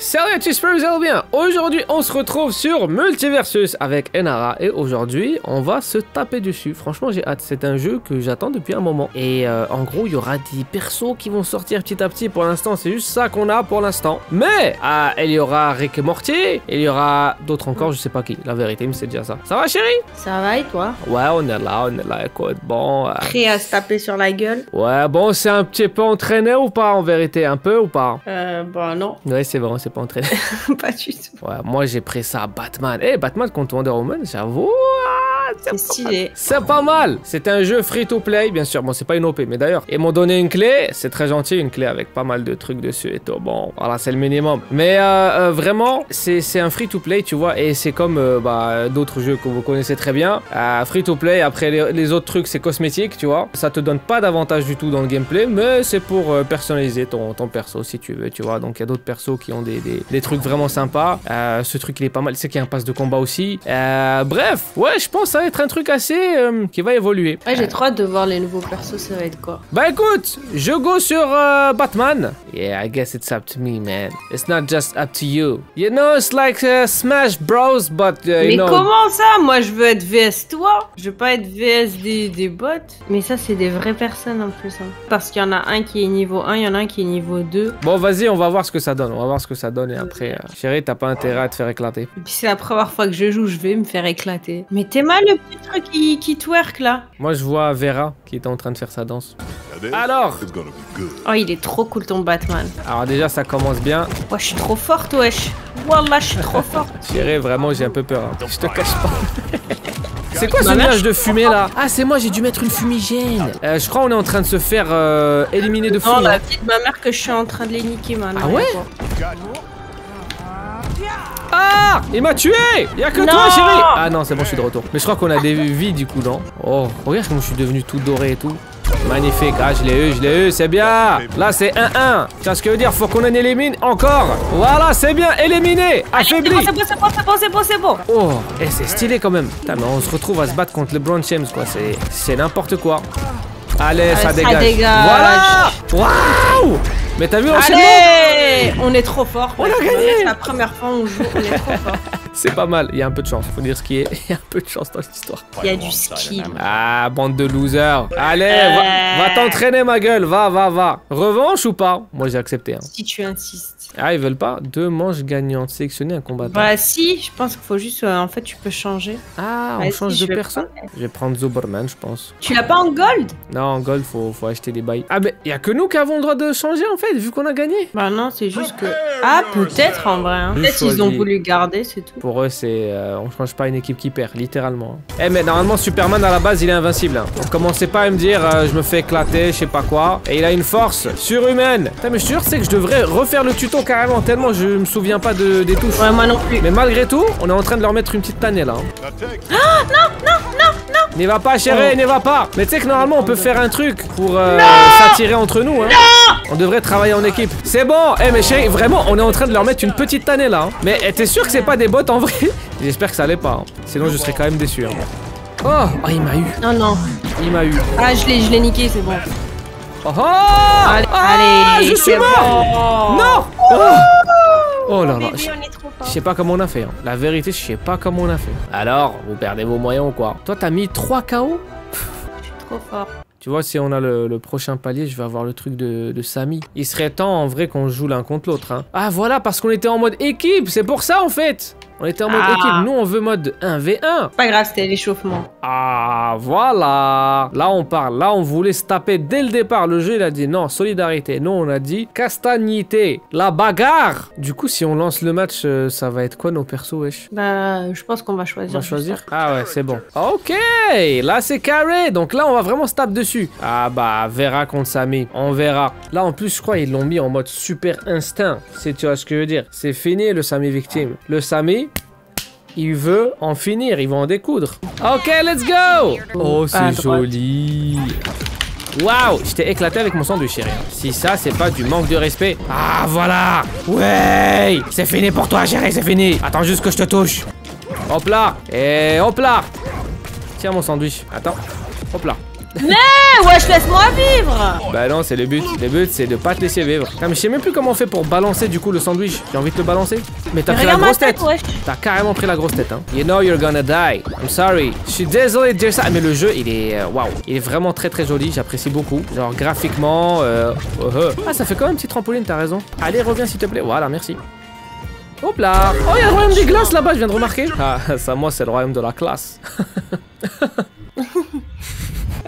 Salut à tous, j'espère que vous allez bien. Aujourd'hui, on se retrouve sur Multiversus avec Enara et aujourd'hui, on va se taper dessus. Franchement, j'ai hâte. C'est un jeu que j'attends depuis un moment. Et euh, en gros, il y aura des persos qui vont sortir petit à petit. Pour l'instant, c'est juste ça qu'on a pour l'instant. Mais ah, il y aura Rick et Morty, il y aura d'autres encore, je sais pas qui. La vérité, mais c'est déjà ça. Ça va, chérie? Ça va et toi? Ouais, on est là, on est là. Écoute, bon. euh, Prêt à se taper sur la gueule? Ouais, bon, c'est un petit peu entraîné ou pas en vérité? Un peu ou pas? Euh, bah non, Ouais, c'est vrai, c'est pas entraîné. pas du tout. Ouais, moi j'ai pris ça à Batman. Eh, Batman contre Wonder Woman, j'avoue. Ah, c'est pas stylé. C'est pas mal. C'est un jeu free to play, bien sûr. Bon, c'est pas une OP, mais d'ailleurs, ils m'ont donné une clé. C'est très gentil, une clé avec pas mal de trucs dessus et tout. Bon, voilà, c'est le minimum. Mais euh, euh, vraiment, c'est un free to play, tu vois. Et c'est comme euh, bah, d'autres jeux que vous connaissez très bien. Euh, free to play, après les, les autres trucs, c'est cosmétique, tu vois. Ça te donne pas d'avantage du tout dans le gameplay, mais c'est pour euh, personnaliser ton, ton perso si tu veux, tu vois. Donc il y a d'autres persos qui ont des, des, des trucs vraiment sympas. Euh, ce truc, il est pas mal. C'est qu'il y a un pass de combat aussi. Euh, bref, ouais, je pense ça va être un truc assez euh, qui va évoluer. Ouais, j'ai trop hâte de voir les nouveaux persos, ça va être quoi Bah écoute, je go sur euh, Batman. Yeah, I guess it's up to me, man. It's not just up to you. You know, it's like uh, Smash Bros, but uh, you Mais know. comment ça? Moi je veux être VS toi? Je veux pas être VS des, des bots Mais ça c'est des vraies personnes en plus. hein. Parce qu'il y en a un qui est niveau 1, il y en a un qui est niveau 2. Bon, vas-y, on va voir ce que ça donne. On va voir ce que ça donne et après, euh, chérie, t'as pas intérêt à te faire éclater. Et puis c'est la première fois que je joue, je vais me faire éclater. Mais t'es mal le petit truc qui, qui twerk là Moi, je vois Vera qui est en train de faire sa danse. Alors. Oh il est trop cool ton Batman. alors déjà, ça commence bien. Ouais je suis trop forte wesh. Wallah je suis trop forte. Chérie, vraiment, j'ai un peu peur. hein. Je te cache pas. C'est quoi ce nuage de fumée là Ah, c'est moi, j'ai dû mettre une fumigène. Euh, je crois on est en train de se faire euh, éliminer de. Non, hein. la vie de ma mère que je suis en train de les niquer maintenant. Ah ouais? Ah Il m'a tué Il y a que Non toi, chérie Ah non, c'est bon, je suis de retour. Mais je crois qu'on a des vies du coup, non Oh, regarde comment je suis devenu tout doré et tout. Magnifique, ah je l'ai eu, je l'ai eu, c'est bien Là c'est 1-1 Tu vois ce que veut dire Faut qu'on en élimine encore Voilà, c'est bien, éliminé Affaibli C'est bon, c'est bon, c'est bon, c'est bon, c'est bon. Oh, et c'est stylé quand même Putain, mais on se retrouve à se battre contre LeBron James, quoi. C'est c'est n'importe quoi. Allez, ça ça dégage. dégage. Voilà Waouh Mais t'as vu l'enchaînement Allez On est trop fort. On a gagné. C'est la première fois où on joue, on est trop fort. C'est pas mal, il y a un peu de chance. Faut dire ce qui est, il y a un peu de chance dans l'histoire. Il y a du skill. Ah, bande de losers. Allez, Euh. va, va t'entraîner, ma gueule. Va, va, va. Revanche ou pas? Moi, j'ai accepté. hein. Si tu insistes. Ah, ils veulent pas? Deux manches gagnantes. Sélectionner un combattant. Bah si, je pense qu'il faut juste... euh, en fait, tu peux changer. Ah, on change si, de je vais perso? prendre- Je vais prendre Zoberman, je pense. Tu l'as pas en gold? Non, en gold, faut, faut acheter des bails. Ah, mais y a que nous qui avons le droit de changer, en fait, vu qu'on a gagné. Bah non, c'est juste que... Ah, peut-être en vrai. hein. Peut-être ils ont voulu garder, c'est tout. Pour eux, c'est. euh, on change pas une équipe qui perd, littéralement. Eh, mais normalement, Superman à la base, il est invincible. Hein. Donc, commencez pas à me dire, euh, je me fais éclater, je sais pas quoi. Et il a une force surhumaine. Putain, mais je te jure, c'est que je devrais refaire le tuto carrément, tellement je me souviens pas de, des touches. Ouais, moi non plus. Mais malgré tout, on est en train de leur mettre une petite tannée là. hein. Now take. N'y va pas, chérie, n'y va pas. Mais tu sais que normalement, on peut faire un truc pour euh, s'attirer entre nous. Hein. On devrait travailler en équipe. C'est bon. Eh, mais chérie, vraiment, on est en train de leur mettre une petite tannée là. hein. Mais eh, t'es sûr que c'est pas des bots en vrai J'espère que ça allait pas. hein. Sinon, je serais quand même déçu. hein. Oh, oh, il m'a eu. Non, non. Il m'a eu. Ah, je l'ai je l'ai niqué, c'est bon. Oh, oh Allez, Ah, allez, je suis mort. bon. Non Oh, Oh là là. Je- sais pas comment on a fait. hein. La vérité, je sais pas comment on a fait. Alors, vous perdez vos moyens ou quoi? Toi, t'as mis 3 KO Je suis trop fort. Tu vois, si on a le, le prochain palier, je vais avoir le truc de, de Samy. Il serait temps en vrai qu'on joue l'un contre l'autre. Hein. Ah voilà, parce qu'on était en mode équipe, c'est pour ça en fait. On était en mode Ah. équipe. Nous, on veut mode 1v1. Pas grave, c'était l'échauffement. Ah voilà. Là, on parle. Là, on voulait se taper dès le départ. Le jeu, il a dit non, solidarité. Nous, on a dit castagnité. La bagarre. Du coup, si on lance le match, euh, ça va être quoi nos persos, wesh? Bah, je pense qu'on va On choisir. va choisir Ah ouais, c'est bon. Ok, là c'est carré. Donc là, on va vraiment se taper dessus. Ah bah, verra contre Samy. On verra. Là, en plus, je crois ils l'ont mis en mode super instinct. Si tu vois ce que je veux dire. C'est fini le Samy victime. Le Samy, il veut en finir. Il va en découdre. Ok, let's go. Oh, c'est joli. Waouh, je t'ai éclaté avec mon sandwich, chérie. Si ça, c'est pas du manque de respect. Ah, voilà. Ouais, c'est fini pour toi, chérie, c'est fini. Attends juste que je te touche. Hop là Et hop là Tiens mon sandwich. Attends. Hop là. Eh, wesh, laisse-moi vivre Bah non, c'est le but. Le but, c'est de pas te laisser vivre. Mais je sais même plus comment on fait pour balancer du coup le sandwich. J'ai envie de le balancer. Mais t'as Mais pris la grosse tête. T'as carrément pris la grosse tête, hein. You know you're gonna die. I'm sorry. Je suis désolé de dire ça, mais le jeu, il est, euh, waouh, il est vraiment très très joli. J'apprécie beaucoup. Genre graphiquement, euh, oh, oh. ah, ça fait quand même un petit trampoline. T'as raison. Allez, reviens s'il te plaît. Voilà, merci. Hop là Oh, il y a le royaume des glaces là-bas, je viens de remarquer. Ah, ça, moi, c'est le royaume de la classe.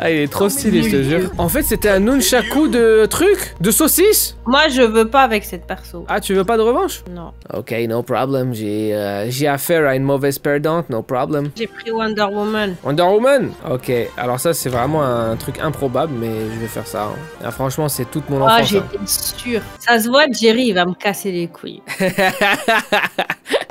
ah, il est trop stylé, je te jure. En fait, c'était un nunchaku de truc? De saucisse? Moi, je veux pas avec cette perso. Ah, tu veux pas de revanche? Non. Ok, no problem. J'ai euh, j'ai affaire à une mauvaise perdante, no problem. J'ai pris Wonder Woman. Wonder Woman? Ok, alors ça c'est vraiment un truc improbable, mais je vais faire ça. hein. Ah, franchement, c'est toute mon Ah, enfance. hein. j'étais sûre. Ça se voit, Jerry, il va me casser les couilles.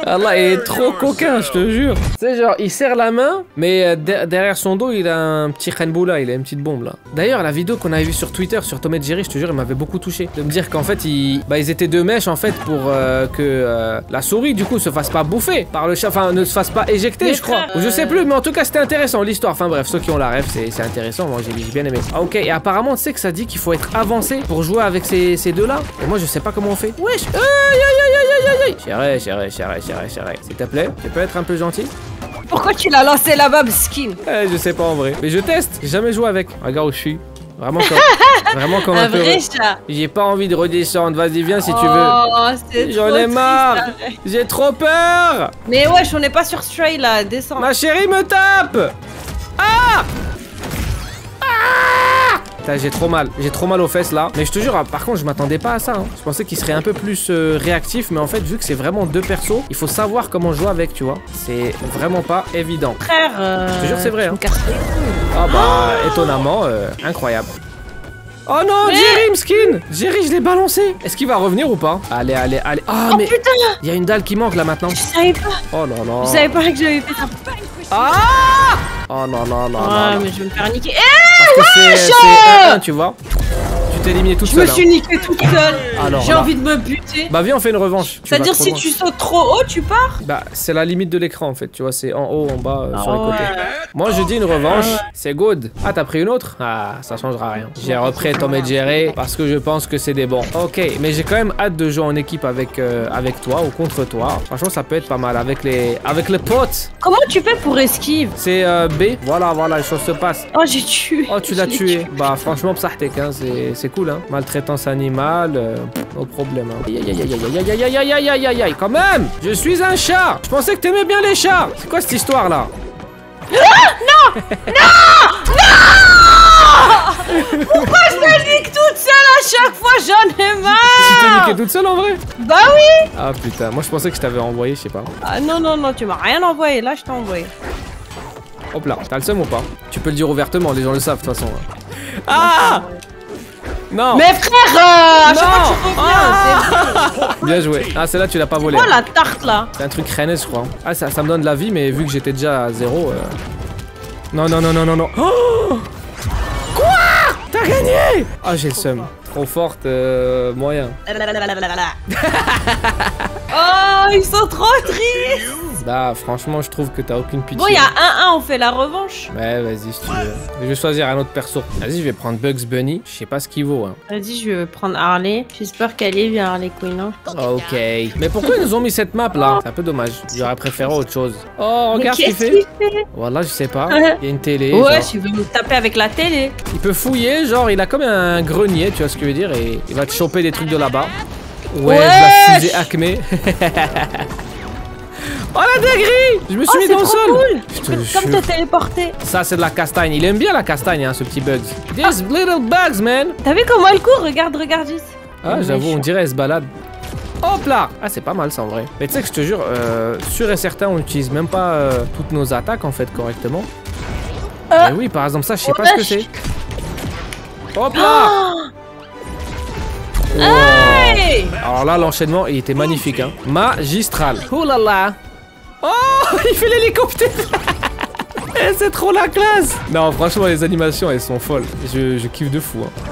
Allah, il est trop coquin, je te jure. Tu sais, genre, il serre la main, mais euh, de- derrière son dos, il a un petit Renboula, il a une petite bombe là. D'ailleurs, la vidéo qu'on avait vue sur Twitter, sur Tom et Jerry, je te jure, il m'avait beaucoup touché. De me dire qu'en fait, ils, bah, ils étaient deux mèches en fait pour euh, que euh, la souris, du coup, se fasse pas bouffer par le chat, enfin, ne se fasse pas éjecter, Mais je crois. je sais plus, mais en tout cas, c'était intéressant l'histoire. Enfin, bref, ceux qui ont la rêve, c'est intéressant. Moi, j'ai bien aimé. Ah, ok, et apparemment, tu sais que ça dit qu'il faut être avancé pour jouer avec ces, ces deux-là. Et moi, je sais pas comment on fait. Wesh, aïe, aïe, aïe, aïe, aïe, aïe. Chérie, chérie, chérie, chérie, chérie. S'il te plaît, tu peux être un peu gentil? Pourquoi tu l'as lancé là-bas, skin Eh, je sais pas en vrai. Mais je teste, j'ai jamais joué avec. Regarde où je suis. Vraiment comme, vraiment comme un, Un peu. vrai chat. J'ai pas envie de redescendre. Vas-y, viens si tu veux. Oh, J'en ai marre. J'ai trop peur. Mais wesh, on n'est pas sur Stray là, descends. Ma chérie me tape. Ah j'ai trop mal. J'ai trop mal aux fesses là. Mais je te jure, ah, par contre, je m'attendais pas à ça. hein. Je pensais qu'il serait un peu plus euh, réactif. Mais en fait, vu que c'est vraiment deux persos, il faut savoir comment jouer avec, tu vois. C'est vraiment pas évident. Frère, euh, Je te jure, c'est vrai, hein. Ah bah, étonnamment, euh, incroyable. Oh non, Mais- Jerry, Mskin Jerry, je l'ai balancé Est-ce qu'il va revenir ou pas? Allez, allez, allez. Ah, Oh mais putain, il y a une dalle qui manque là maintenant. je savais pas. Oh non, non. Je savais pas que j'avais fait ça. Ah Oh non, non, non, Ah, non. non. mais je vais me faire niquer. Eh, Parce que c'est c'est 1-1, tu vois. Tu t'es éliminé toute je me suis hein. niquée toute seule. J'ai envie de me buter. Bah viens, on fait une revanche. C'est-à-dire si loin. tu sautes trop haut, tu pars? Bah, c'est la limite de l'écran en fait, tu vois, c'est en haut, en bas, euh, sur les Ah côtés. ouais. Moi je dis une revanche, c'est good. Ah, t'as pris une autre? Ah, ça changera rien. J'ai repris Tom et Jerry parce que je pense que c'est des bons. Ok, mais j'ai quand même hâte de jouer en équipe avec, euh, avec toi ou contre toi. Franchement, ça peut être pas mal avec les, avec les potes. Comment tu fais pour esquive? C'est euh, B, voilà, voilà, les choses se passent. Oh, j'ai tué. Oh, tu l'as tué. Bah, franchement, psahtek, hein, c'est c'est cool, hein. Maltraitance animale, euh, au problème. Hein. Aïe, aïe, aïe, aïe, aïe, aïe, aïe, aïe, aïe, aïe, aïe, aïe, quand même Je suis un chat Je pensais que t'aimais bien les chats C'est quoi cette histoire-là Pourquoi je me nique toute seule à chaque fois J'en ai Tu t'es marre niquée toute seule en vrai? Bah oui Ah putain, moi je pensais que je t'avais envoyé, je sais pas. Ah non, non, non, tu m'as rien envoyé. Là, je t'ai envoyé. Hop là, t'as le seum ou pas? Tu peux le dire ouvertement, les gens le savent de toute façon. hein. Ah Non Mais frère, euh, à chaque Non. fois que tu reviens, c'est Bien joué. Ah, celle-là, tu l'as pas volée. quoi la tarte là C'est un truc rennes, je crois. Ah, ça, ça me donne de la vie, mais vu que j'étais déjà à zéro. euh, Non, non, non, non, non, non. Oh Quoi? T'as gagné Ah, j'ai le seum. Trop forte, euh, moyen. Oh, ils sont trop tristes Bah, franchement, je trouve que t'as aucune pitié. Bon, il y a 1-1, on fait la revanche. Ouais, vas-y, si tu veux. Je vais choisir un autre perso. Vas-y, je vais prendre Bugs Bunny. Je sais pas ce qu'il vaut, hein. Vas-y, je vais prendre Harley. J'espère qu'elle est bien, Harley Quinn. hein. Ok. Mais pourquoi ils nous ont mis cette map là? C'est un peu dommage. J'aurais préféré autre chose. Oh, Mais regarde ce qu'il qu'est-ce fait. qu'il fait? Voilà, je sais pas. Il y a une télé. Ouais, genre. je vais me taper avec la télé. Il peut fouiller, genre il a comme un grenier, tu vois ce que je veux dire, et il va te choper des trucs de là-bas. Ouais, je la fusée Acme. oh la dinguerie Je me suis Oh, mis dans le sol cool Je te Comme jure. te téléporté. Ça c'est de la castagne, il aime bien la castagne hein, ce petit Bugs. These little bugs man T'as vu comment elle court? Regarde, regarde juste. Ah j'avoue, on dirait elle se balade. Hop là Ah c'est pas mal ça en vrai. Mais tu sais que je te jure, euh, sûr et certain on n'utilise même pas euh, toutes nos attaques en fait correctement. Euh. Mais oui par exemple ça je sais pas ce que c'est. Hop là Wow. Hey Alors là, l'enchaînement, il était magnifique, hein. Magistral. Oh là là. Oh, il fait l'hélicoptère. Eh, C'est trop la classe. Non, franchement, les animations, elles sont folles. Je, je kiffe de fou. hein.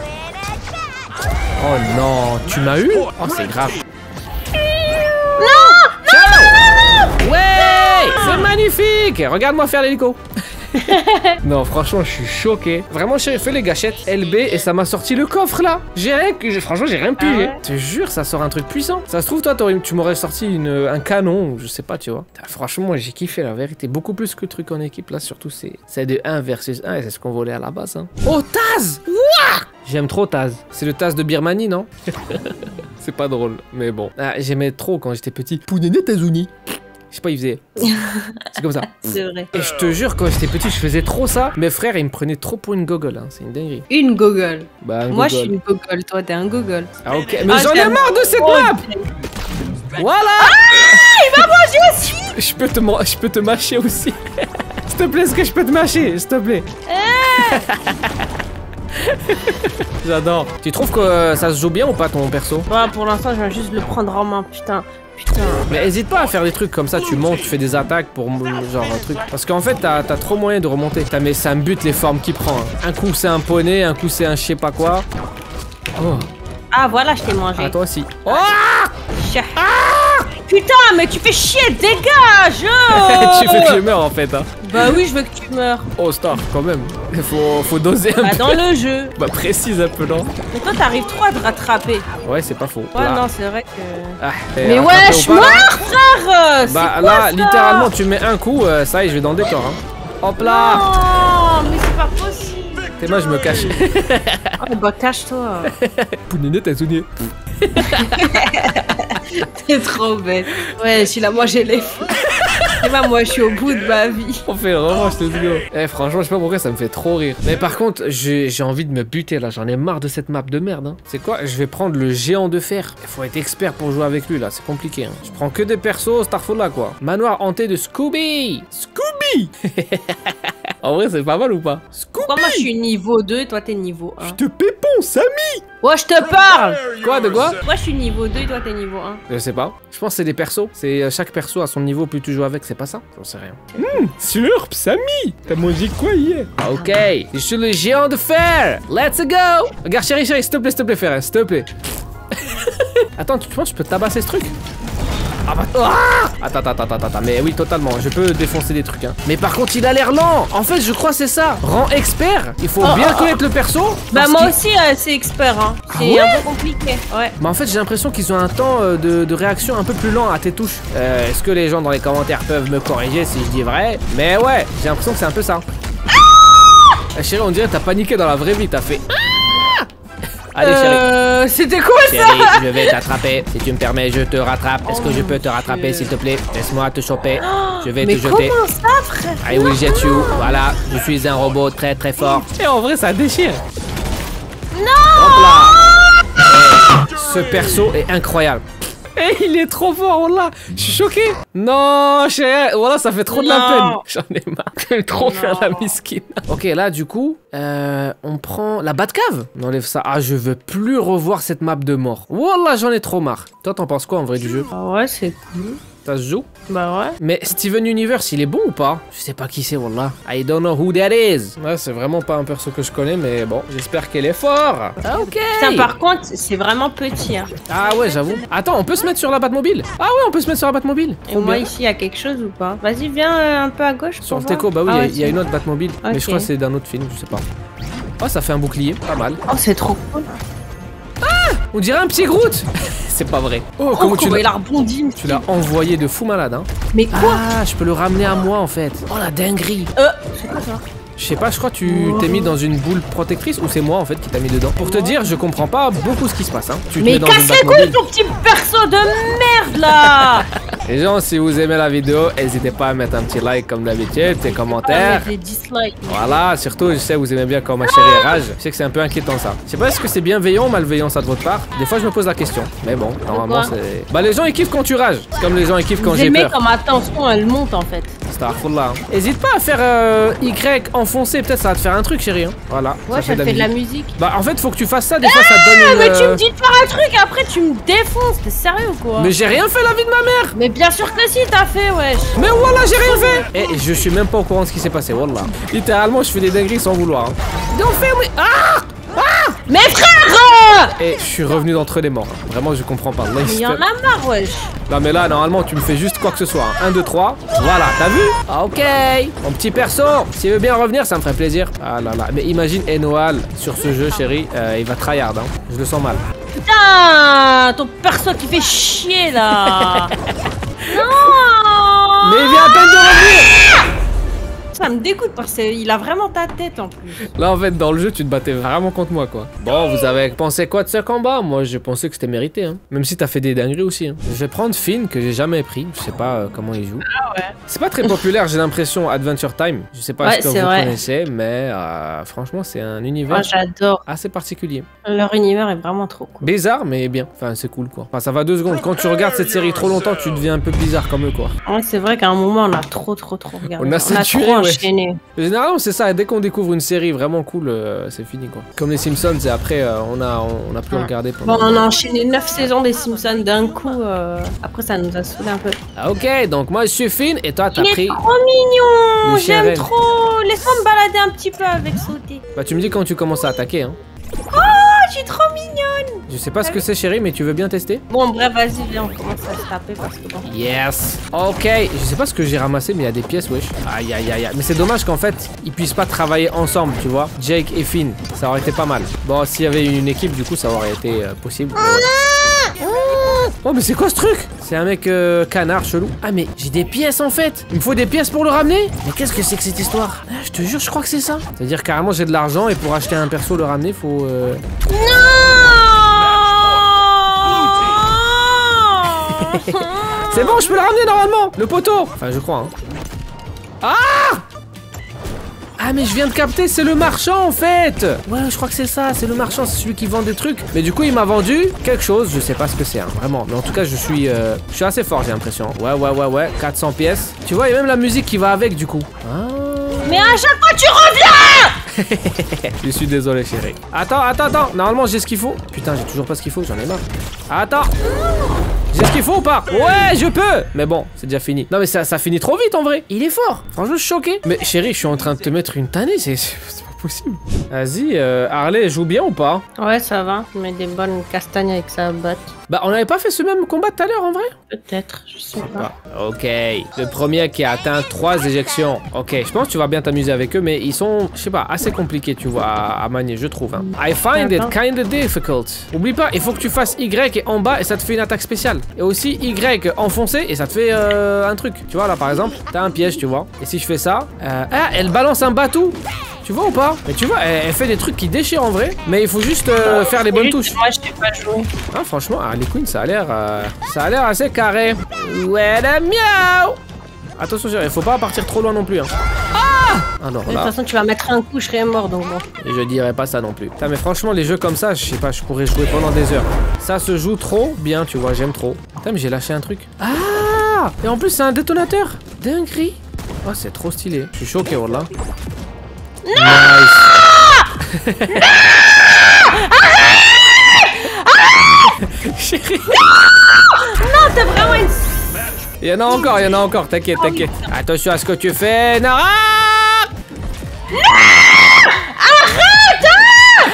Oh non, tu m'as eu? Oh, c'est grave. Non Ciao Ouais C'est magnifique Regarde-moi faire l'hélico. non, franchement, je suis choqué. Vraiment, j'ai fait les gâchettes LB et ça m'a sorti le coffre là. J'ai rien que. Franchement, j'ai rien pigé. Ah ouais Je te jure, ça sort un truc puissant. Ça se trouve, toi, tu m'aurais sorti une, un canon, ou je sais pas, tu vois. Franchement, moi, j'ai kiffé la vérité. Beaucoup plus que le truc en équipe là, surtout, c'est c'est de 1 versus 1 et c'est ce qu'on volait à la base. Hein. Oh, Taz Ouah J'aime trop Taz. C'est le Taz de Birmanie, non? C'est pas drôle, mais bon. Ah, J'aimais trop quand j'étais petit. Pounéné Tazouni. Je sais pas, il faisait. C'est comme ça. C'est vrai. Et je te jure, quand j'étais petit, je faisais trop ça. Mes frères, ils me prenaient trop pour une gogole. Hein. C'est une dinguerie. Une gogole. Bah, un Moi, je suis une gogole. Toi, t'es un gogole. Ah, ok. Mais Ah, j'en ai marre de cette trop. map Voilà Ah Il va manger aussi Je peux te, je peux te mâcher aussi. S'il te plaît, est-ce que je peux te mâcher S'il te plaît? J'adore. Tu trouves que ça se joue bien ou pas ton perso? Ouais, pour l'instant, je viens juste le prendre en main. Putain. Putain. Mais hésite pas à faire des trucs comme ça, tu montes, tu fais des attaques pour genre un truc. Parce qu'en fait, t'as as trop moyen de remonter. T'as mais ça me bute les formes qu'il prend. hein. Un coup c'est un poney, un coup c'est un je sais pas quoi. Oh, Ah, voilà, je t'ai mangé. ah toi aussi. Oh Chia. Putain, mais tu fais chier, dégage oh Tu veux que je meure en fait. Hein. Bah oui, je veux que tu meurs. Oh star, quand même. Faut, faut doser un Bah, peu. dans le jeu. Bah précise un peu non Mais toi, t'arrives trop à te rattraper. Ouais, c'est pas faux. Ouais, Là. non, c'est vrai que. Ah, Mais eh, ouais, rattrapé je meurs, frère C'est Bah quoi, là, ça littéralement, tu mets un coup, euh, ça y est, je vais dans le décor. Hein. Hop là Non, mais c'est pas possible. T'es moi, je me cache. Oh, bah, cache-toi. Pounéné, t'as sonné. T'es trop bête. Ouais, si là, moi, j'ai les. Et bah, moi, je suis au bout de ma vie. On fait le revanche, let's go. Eh, franchement, je sais pas pourquoi ça me fait trop rire. Mais par contre, j'ai j'ai envie de me buter là. J'en ai marre de cette map de merde. Hein. C'est quoi? Je vais prendre le géant de fer. Il faut être expert pour jouer avec lui là. C'est compliqué. Hein. Je prends que des persos Starfall là quoi. Manoir hanté de Scooby. Scooby En vrai, c'est pas mal ou pas Scooby Pourquoi moi, je suis niveau 2 et toi, t'es niveau 1 te pépon, Samy Ouais, je te parle Quoi, de quoi Moi, je suis niveau 2 et toi, t'es niveau 1. Je sais pas. Je pense que c'est des persos. C'est euh, chaque perso à son niveau, plus tu joues avec, c'est pas ça J'en sais rien. Hum, slurp, Samy T'as mangé quoi hier Ok, je suis le géant de fer Let's go Regarde, chérie, chérie, s'il te plaît, s'il te plaît, frère, s'il te plaît. Attends, tu penses que je peux tabasser ce truc ah bah... Ah attends, attends, attends, attends, mais oui, totalement, je peux défoncer des trucs, hein. Mais par contre, il a l'air lent En fait, je crois que c'est ça Rang expert, il faut Oh, bien oh, oh. connaître le perso Bah, moi aussi, euh, c'est expert, hein. C'est ouais un peu compliqué. Ouais. mais en fait, j'ai l'impression qu'ils ont un temps euh, de, de réaction un peu plus lent à tes touches. Euh, Est-ce que les gens dans les commentaires peuvent me corriger si je dis vrai? Mais ouais, j'ai l'impression que c'est un peu ça. Ah chérie, on dirait que t'as paniqué dans la vraie vie, t'as fait. Ah Allez chérie. Euh, c'était quoi ça Chérie, je vais t'attraper. Si tu me permets, je te rattrape. Est-ce que je peux te rattraper, s'il te plaît? Laisse-moi te choper. Je vais Mais te jeter. comment ça, frère? I will jet you. Voilà, je suis un robot très très fort. Et en vrai, ça déchire. Non Hop là Eh, Ce perso est incroyable. Et il est trop fort, voilà. Je suis choqué. Non, chérie. Voilà, ça fait trop de la peine. J'en ai marre. J'aime trop faire la miskine. Ok, là, du coup, euh, on prend la Batcave. On enlève ça. Ah, je veux plus revoir cette map de mort. Voilà, j'en ai trop marre. Toi, t'en penses quoi en vrai du jeu? Ah ouais, c'est cool. Ça se joue Bah ouais. mais Steven Universe, il est bon ou pas? Je sais pas qui c'est, Wallah. I don't know who that is. Ouais, c'est vraiment pas un perso que je connais, mais bon, j'espère qu'elle est fort. Ah, ok. Putain, par contre, c'est vraiment petit, hein. Ah ouais, j'avoue. Attends, on peut se mettre sur la Batmobile? Ah ouais, on peut se mettre sur la Batmobile. Et moi, bien. ici, il y a quelque chose ou pas? Vas-y, viens euh, un peu à gauche. Sur pour le Teco, bah oui, il y a- Ah ouais, il y, a une autre Batmobile. Mais je crois que c'est d'un autre film, je sais pas. Oh, ça fait un bouclier, pas mal. Oh, c'est trop cool. On dirait un petit Groot C'est pas vrai. Oh, Oh, comment tu l'as rebondi. tu l'as envoyé de fou malade, hein Mais quoi Ah, je peux le ramener à moi en fait. Oh la dinguerie Euh, c'est quoi ça Je sais pas, je crois que tu t'es mis dans une boule protectrice ou c'est moi en fait qui t'a mis dedans. Pour te dire, je comprends pas beaucoup ce qui se passe. Hein. Tu te Mais mets dans casse les couilles, ton petit perso de merde là Les gens, si vous aimez la vidéo, n'hésitez pas à mettre un petit like comme d'habitude, commentaires. Des dislikes. Voilà, surtout, je sais, vous aimez bien quand ma chérie rage. Je sais que c'est un peu inquiétant ça. Je sais pas, est-ce que c'est bienveillant ou malveillant ça de votre part? Des fois, je me pose la question. Mais bon, normalement, c'est. Bah, les gens ils kiffent quand tu rages. C'est comme les gens ils kiffent quand j'ai peur. comme ma tension, elle monte en fait. Starfall Hésite pas à faire euh, Y enfoncé, peut-être ça va te faire un truc, chérie. hein. Voilà. Ouais, ça, de fait de la musique. Bah, en fait, faut que tu fasses ça. Des fois, ça te donne une. Mais tu euh, me dis de faire un truc après tu me défonces, t'es sérieux ou quoi? Mais j'ai rien fait la vie de ma mère Mais bien sûr que si, t'as fait, wesh Mais voilà, j'ai rien fait Et je suis même pas au courant de ce qui s'est passé, wallah. Littéralement, je fais des dingueries sans vouloir. hein. Donc fermez Ah Ah Mais frère Et je suis revenu d'entre les morts. Vraiment, je comprends pas. Là, Il y en a marre, wesh. Non mais là normalement tu me fais juste quoi que ce soit. 1, 2, 3. Voilà, t'as vu? Ah, Ok. Mon petit perso, s'il veut bien revenir, ça me ferait plaisir. Ah là là. Mais imagine Enoal sur ce jeu, chérie. Euh, il va tryhard, hein. Je le sens mal. Putain Ton perso qui fait chier, là Non Mais il vient à peine de revenir Ça me dégoûte parce qu'il a vraiment ta tête en plus. Là en fait dans le jeu tu te battais vraiment contre moi quoi. Bon vous avez pensé quoi de ce combat? Moi je pensais que c'était mérité hein. Même si t'as fait des dingueries aussi hein. Je vais prendre Finn que j'ai jamais pris. Je sais pas euh, comment il joue. Ah ouais. C'est pas très populaire j'ai l'impression Adventure Time. Je sais pas Ouais, ce que c'est vous vrai. connaissez mais euh, franchement c'est un univers Moi j'adore. assez particulier. Leur univers est vraiment trop cool. Bizarre mais bien. Enfin c'est cool quoi. Enfin ça va deux secondes. Quand tu regardes cette série trop longtemps tu deviens un peu bizarre comme eux quoi. Ouais, c'est vrai qu'à un moment on a trop trop trop regardé. On a trop ouais. Enchaîné. Généralement c'est ça. Dès qu'on découvre une série vraiment cool euh, c'est fini quoi. Comme les Simpsons et après euh, on a on, a pu Ouais. regarder Bon, on a enchaîné 9 saisons des Simpsons d'un coup. euh, Après ça nous a saoulé un peu. Ah, ok donc moi je suis Finn et toi t'as Il est pris. trop mignon J'aime trop Laisse-moi me balader un petit peu avec sauter. Bah tu me dis quand tu commences à attaquer hein. Je suis trop Je sais pas ce que c'est chérie mais tu veux bien tester? Bon, bref, vas-y, viens, on commence à se taper parce que bon. Yes. Ok. Je sais pas ce que j'ai ramassé mais il y a des pièces wesh. Aïe aïe aïe aïe. Mais c'est dommage qu'en fait ils puissent pas travailler ensemble tu vois. Jake et Finn ça aurait été pas mal. Bon s'il y avait une équipe du coup ça aurait été euh, possible. Mais ouais. Oh mais c'est quoi ce truc? C'est un mec euh, canard chelou. Ah mais j'ai des pièces en fait. Il me faut des pièces pour le ramener? Mais qu'est-ce que c'est que cette histoire? Ah, Je te jure je crois que c'est ça. C'est à dire carrément j'ai de l'argent et pour acheter un perso le ramener faut euh, Non C'est bon, je peux le ramener normalement Le poteau Enfin, je crois, hein. Ah Ah, mais je viens de capter, c'est le marchand en fait Ouais, je crois que c'est ça, c'est le marchand, c'est celui qui vend des trucs. Mais du coup, il m'a vendu quelque chose, je sais pas ce que c'est, hein, vraiment. Mais en tout cas, je suis, euh, je suis assez fort, j'ai l'impression. Ouais, ouais, ouais, ouais, 400 pièces. Tu vois, il y a même la musique qui va avec, du coup. Ah Mais à chaque fois, tu reviens Je suis désolé, chérie. Attends, attends, attends. Normalement, j'ai ce qu'il faut. Putain, j'ai toujours pas ce qu'il faut, j'en ai marre. Attends. J'ai ce qu'il faut ou pas Ouais, je peux Mais bon, c'est déjà fini. Non, mais ça, ça finit trop vite en vrai. Il est fort. Franchement, je suis choqué. Mais chérie, je suis en train de te mettre une tannée. C'est possible. Vas-y, euh, Harley, joue bien ou pas? Ouais, ça va. Je mets des bonnes castagnes avec sa botte. Bah, on avait pas fait ce même combat tout à l'heure en vrai? Peut-être, je sais pas. Ah, Ok, le premier qui a atteint 3 éjections. Ok, je pense que tu vas bien t'amuser avec eux, mais ils sont, je sais pas, assez compliqués, tu vois, à, à manier, je trouve. hein. I find it kinda difficult. Oublie pas, il faut que tu fasses Y et en bas et ça te fait une attaque spéciale. Et aussi Y enfoncé et ça te fait euh, un truc. Tu vois, là par exemple, t'as un piège, tu vois. Et si je fais ça, euh, ah, elle balance un bateau. Tu vois ou pas? Mais tu vois, elle, elle fait des trucs qui déchirent en vrai, mais il faut juste euh, faire les bonnes touches. Moi, je sais pas jouer. Ah, franchement, Harley Quinn, ça a l'air, euh, ça a l'air assez carré. Ouais, la miaou. Attention, chérie, faut pas partir trop loin non plus. Hein. Ah Alors De toute façon, tu vas mettre un coup, je serai mort, donc bon. je dirais pas ça non plus. Putain, mais franchement, les jeux comme ça, je sais pas, je pourrais jouer pendant des heures. Ça se joue trop bien, tu vois, j'aime trop. Putain, mais j'ai lâché un truc. Ah Et en plus, c'est un détonateur. Dinguerie. Oh, c'est trop stylé. Je suis choqué, oh là. Nice. Chérie. Non, t'es vraiment une... Il y en a encore, il y en a encore, t'inquiète, t'inquiète. Attention à ce que tu fais, Nara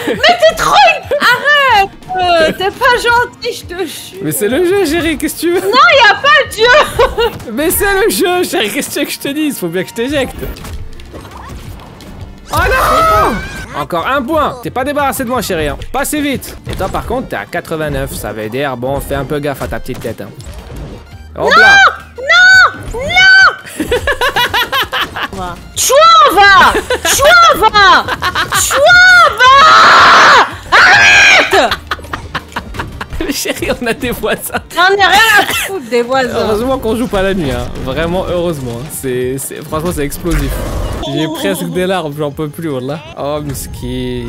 T'es trop une... Arrête euh, T'es pas gentil, je te jure. Mais c'est le jeu, chérie, qu'est-ce que tu veux? Non, y a pas de dieu Mais c'est le jeu, chérie, qu'est-ce que tu veux que je te dise? Faut bien que je t'éjecte. Non Encore un point T'es pas débarrassé de moi, chérie. Hein. Pas assez vite. Et toi, par contre, t'es à 89. Ça veut dire, bon, fais un peu gaffe à ta petite tête. Hein. Hop là Chouava Chouava Chouava Chérie, on a des voisins. J'en ai rien à foutre des voisins. Heureusement qu'on joue pas la nuit, hein. Vraiment, heureusement. c'est- franchement, c'est explosif. J'ai presque des larmes, j'en peux plus, là. Oh, miskin.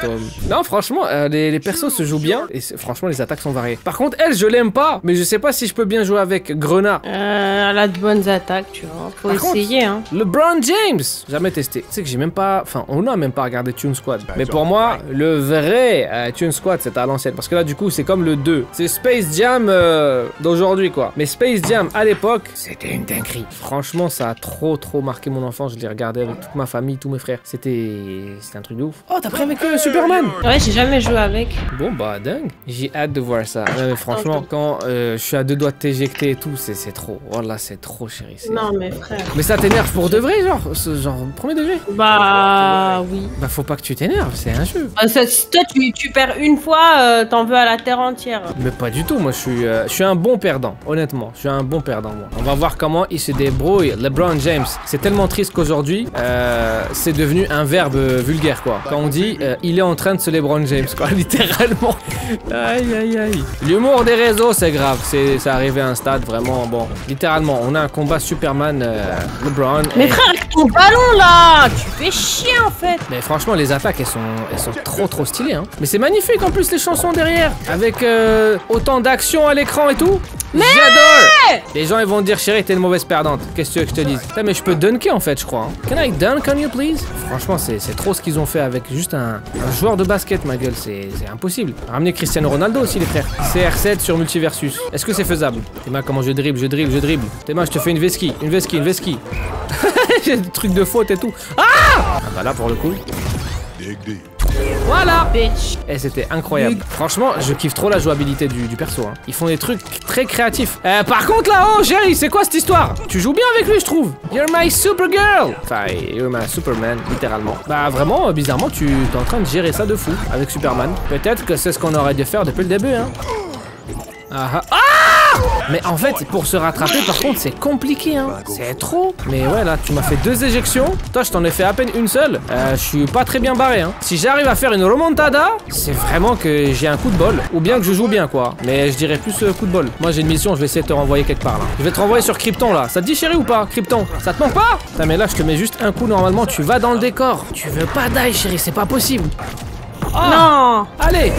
Tom. Non, franchement, euh, les, les persos se jouent bien. Et franchement, les attaques sont variées. Par contre, elle, je l'aime pas. Mais je sais pas si je peux bien jouer avec Grenat. Euh, elle a de bonnes attaques, tu vois. Faut Par contre- essayer, hein. LeBron James Jamais testé. Tu sais que j'ai même pas. Enfin, on a même pas regardé Tune Squad. Mais pour moi, le vrai euh, Tune Squad, c'est à l'ancienne. Parce que là, du coup, c'est comme le 2. C'est Space Jam euh, d'aujourd'hui, quoi. Mais Space Jam à l'époque, c'était une dinguerie. Franchement, ça a trop, trop marqué mon enfance. Je l'ai regardé regardé avec toute ma famille, tous mes frères. C'était c'était un truc de ouf. Oh, t'as pris avec euh, Superman? Ouais, j'ai jamais joué avec. Bon, bah dingue. J'ai hâte de voir ça. Ouais, mais franchement, quand euh, je suis à deux doigts de t'éjecter et tout, c'est c'est trop. Voilà, c'est trop, chérie. Non, mais frère. Mais ça t'énerve pour de vrai, genre ce- Genre, premier degré? Bah oui. Bah, faut pas que tu t'énerves, c'est un jeu. Bah, ça, si toi, tu, tu perds une fois, euh, t'en veux à la terre entière. Mais pas du tout, moi je suis, euh, je suis un bon perdant, honnêtement. Je suis un bon perdant, moi. On va voir comment il se débrouille. LeBron James, c'est tellement triste qu'aujourd'hui, euh, c'est devenu un verbe vulgaire, quoi. Quand on dit euh, il est en train de se LeBron James, quoi, littéralement. aïe, aïe, aïe. L'humour des réseaux, c'est grave. C'est arrivé à un stade vraiment, bon, littéralement, on a un combat Superman, euh, LeBron. Mais et- frère, avec ton ballon là, tu fais chier en fait. mais franchement, les attaques, elles sont, elles sont trop trop stylées. Hein. Mais c'est magnifique en plus les chansons derrière, avec autant d'action à l'écran et tout. J'adore. Les gens ils vont te dire chérie, t'es une mauvaise perdante. Qu'est-ce que tu veux que je te dise? Putain, mais je peux dunker en fait, je crois. hein. Can I dunk on you please? Franchement, c'est c'est trop ce qu'ils ont fait avec juste un, un joueur de basket, ma gueule. C'est c'est impossible. Ramener Cristiano Ronaldo aussi, les frères. CR7 sur Multiversus. Est-ce que c'est faisable? Théma, comment je dribble, je dribble, je dribble. Théma, je te fais une veski, une veski, une veski. J'ai des trucs de faute et tout. Ah Ah bah là pour le coup. Voilà Bitch. Et c'était incroyable. Franchement, je kiffe trop la jouabilité du, du perso. hein. Ils font des trucs très créatifs. Euh, par contre, là, oh, chérie, c'est quoi cette histoire? Tu joues bien avec lui, je trouve. You're my supergirl. Enfin, you're my superman, littéralement. Bah, vraiment, euh, bizarrement, tu es en train de gérer ça de fou avec Superman. Peut-être que c'est ce qu'on aurait dû faire depuis le début, hein. Ah ah. Ah mais en fait, pour se rattraper, par contre, c'est compliqué, hein. C'est trop. Mais ouais, là, tu m'as fait deux éjections. Toi, je t'en ai fait à peine une seule. Euh, je suis pas très bien barré, hein. Si j'arrive à faire une remontada, c'est vraiment que j'ai un coup de bol. Ou bien que je joue bien, quoi. Mais je dirais plus euh, coup de bol. Moi, j'ai une mission, je vais essayer de te renvoyer quelque part, là. Je vais te renvoyer sur Krypton, là. Ça te dit, chérie, ou pas Krypton? Ça te manque pas? Putain, mais là, je te mets juste un coup, normalement, tu vas dans le décor. Tu veux pas die, chérie, c'est pas possible. Non. Allez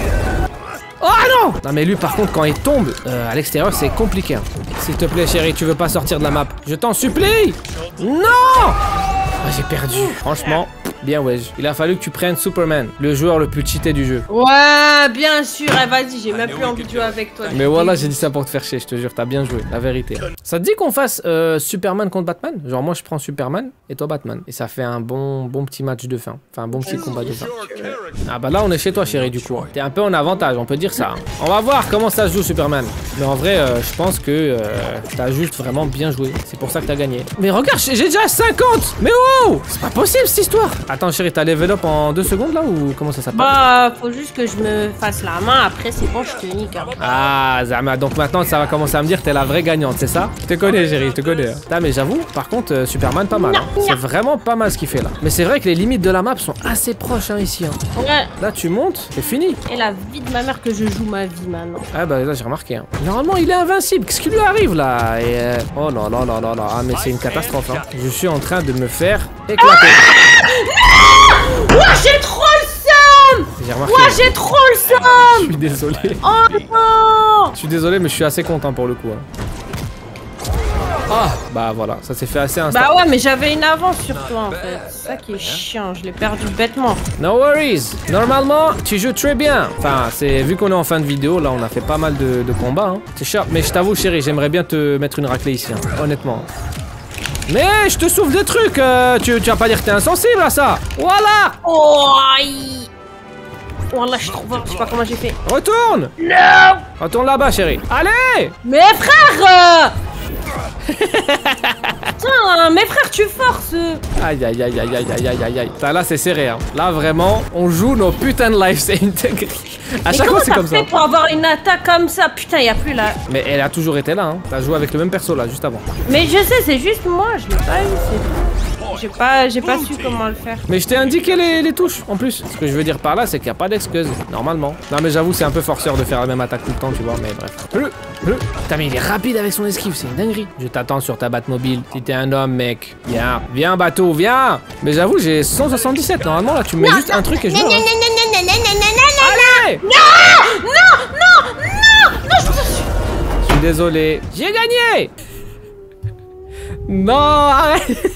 Oh non Non mais lui par contre quand il tombe euh, à l'extérieur c'est compliqué. hein. S'il te plaît chérie, tu veux pas sortir de la map Je t'en supplie Non Ah, J'ai perdu. Franchement, bien ouais. Il a fallu que tu prennes Superman, le joueur le plus cheaté du jeu. Ouais, bien sûr. Eh, vas-y, j'ai même plus envie de jouer avec toi. Mais voilà, j'ai dit ça pour te faire chier, je te jure, t'as bien joué, la vérité. Ça te dit qu'on fasse euh, Superman contre Batman? Genre moi je prends Superman et toi Batman. Et ça fait un bon, bon petit match de fin. Enfin un bon petit combat de fin. Ah bah là on est chez toi chérie du coup. T'es un peu en avantage, on peut dire ça. hein. On va voir comment ça se joue Superman. Mais en vrai, euh, je pense que euh, t'as juste vraiment bien joué. C'est pour ça que t'as gagné. Mais regarde, j'ai j'ai déjà 50 Mais oh C'est pas possible cette histoire Attends chérie, t'as level up en deux secondes là ou comment ça s'appelle? Bah, faut juste que je me fasse la main. Après, c'est bon, je te nique. hein. Ah, Zama, donc maintenant ça va commencer à me dire t'es la vraie gagnante, c'est ça? Je te connais, chérie, je te connais. hein. Putain, mais j'avoue, par contre, euh, Superman, pas mal. hein. C'est vraiment pas mal ce qu'il fait là. Mais c'est vrai que les limites de la map sont assez proches hein, ici. hein. Ouais. Là, tu montes, c'est fini. Et la vie de ma mère que je joue ma vie maintenant. Ah, bah là, j'ai remarqué. hein. Normalement, il est invincible. Qu'est-ce qui lui arrive là? Et, euh, Oh là là là là là. Ah, mais c'est une catastrophe. hein. Je suis en train de me faire éclater. Ouah, j'ai trop le seum. Ouah, j'ai trop le seum Je suis désolé. Oh non Je suis désolé, mais je suis assez content pour le coup. hein. Ah, bah voilà, ça s'est fait assez instant. Bah ouais, mais j'avais une avance sur toi en fait. C'est ça qui est chiant, je l'ai perdu bêtement. No worries. Normalement, tu joues très bien. Enfin, c'est vu qu'on est en fin de vidéo, là, on a fait pas mal de, de combats. Hein. C'est sharp. Mais je t'avoue, chérie, j'aimerais bien te mettre une raclée ici, hein, honnêtement. Mais je te souffle des trucs. euh, tu, tu vas pas dire que t'es insensible à ça. Voilà. Oh, aïe. Oh là, je suis trop fort, je sais pas comment j'ai fait. Retourne. Non Retourne là-bas, chérie. Allez. Mais frère euh Putain, hein, mes frères, tu forces Aïe, aïe, aïe, aïe, aïe, aïe, aïe, aïe. aïe Putain, là, c'est serré, hein. Là, vraiment, on joue nos putains de lives, c'est intégré. À chaque fois, c'est comme fait ça. pour avoir une attaque comme ça Putain, y a plus là. Mais elle a toujours été là, hein. T'as joué avec le même perso, là, juste avant. Mais je sais, c'est juste moi, je l'ai pas eu, c'est tout. J'ai pas, j'ai pas su comment le faire. Mais je t'ai indiqué les, les touches en plus. Ce que je veux dire par là, c'est qu'il n'y a pas d'excuse, normalement. Non, mais j'avoue, c'est un peu forceur de faire la même attaque tout le temps, tu vois, mais bref. Le, le. Putain, mais il est rapide avec son esquive, c'est une dinguerie. Je t'attends sur ta Batmobile. Si t'es un homme, mec. Viens, viens, bateau, viens. Mais j'avoue, j'ai 177. Normalement, là, tu me mets juste un truc et je. meurs, hein. Allez Je suis désolé. J'ai gagné Non, arrête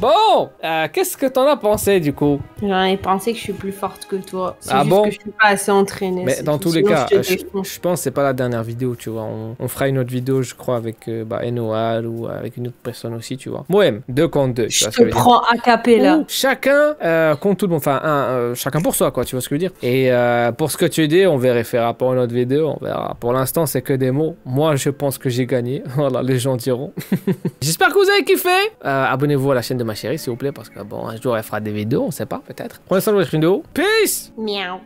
Bon, euh, qu'est-ce que t'en as pensé du coup? J'en ai pensé que je suis plus forte que toi. C'est Ah juste bon? que je suis pas assez entraînée. Mais dans tout. tous les Sinon, cas, je pense que c'est pas la dernière vidéo, tu vois. On, on fera une autre vidéo, je crois, avec euh, bah, Enoal ou avec une autre personne aussi, tu vois. Moem, deux contre deux, tu Je te prends à capella. Ou chacun euh, contre tout le monde, enfin un, euh, chacun pour soi quoi, tu vois ce que je veux dire. Et euh, pour ce que tu dis, on vérifiera pour une autre vidéo, on verra. Pour l'instant c'est que des mots. Moi je pense que j'ai gagné, voilà les gens diront. J'espère que vous avez kiffé. Euh, Abonnez-vous à la chaîne de ma chérie s'il vous plaît parce que bon un jour elle fera des vidéos, on sait pas peut-être. Prenez soin de votre vidéo. Peace. Miaou.